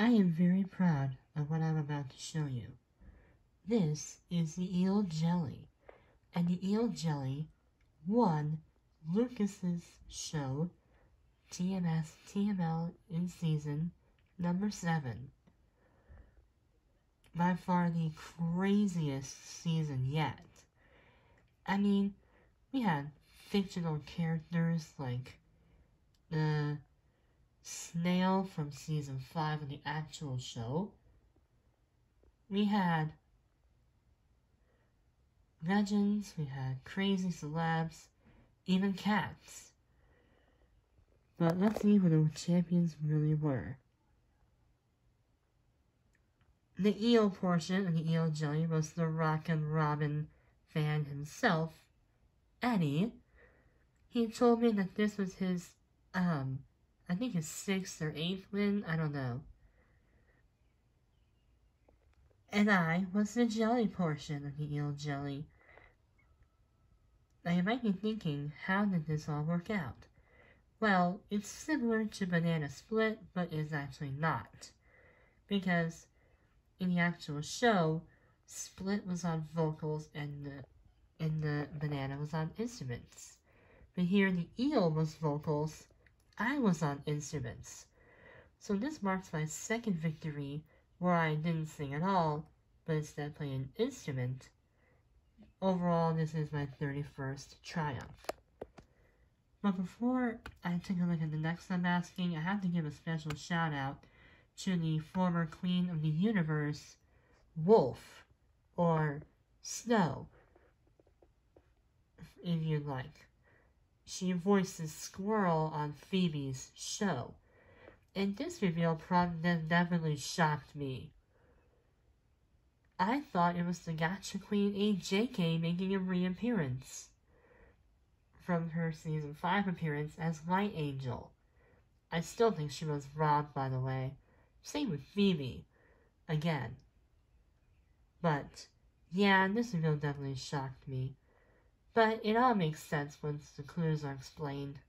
I am very proud of what I'm about to show you. This is the eel jelly, and the eel jelly won Lucas's show, TMS TML in season number 7. By far the craziest season yet. I mean, we had fictional characters like the snail from season 5 of the actual show. We had legends, we had crazy celebs, even cats. But let's see who the champions really were. The eel portion of the eel jelly was the Rock and Robin fan himself, Eddie. He told me that this was his, um, I think his sixth or eighth win, I don't know. And I was the jelly portion of the eel jelly. Now you might be thinking, how did this all work out? Well, it's similar to Banana Split, but is actually not. Because in the actual show, Split was on vocals and the, and the Banana was on instruments. But here the Eel was vocals, I was on instruments. So this marks my second victory where I didn't sing at all, but instead played an instrument. Overall, this is my 31st triumph. But before I take a look at the next unmasking, I have to give a special shout out to the former Queen of the Universe, Wolf, or Snow, if you'd like. She voices Squirrel on Phoebe's show, and this reveal probably definitely shocked me. I thought it was the Gacha Queen AJK making a reappearance from her season 5 appearance as Light Angel. I still think she was robbed, by the way. Same with Phoebe. Again. But, yeah, this reveal definitely shocked me. But it all makes sense once the clues are explained.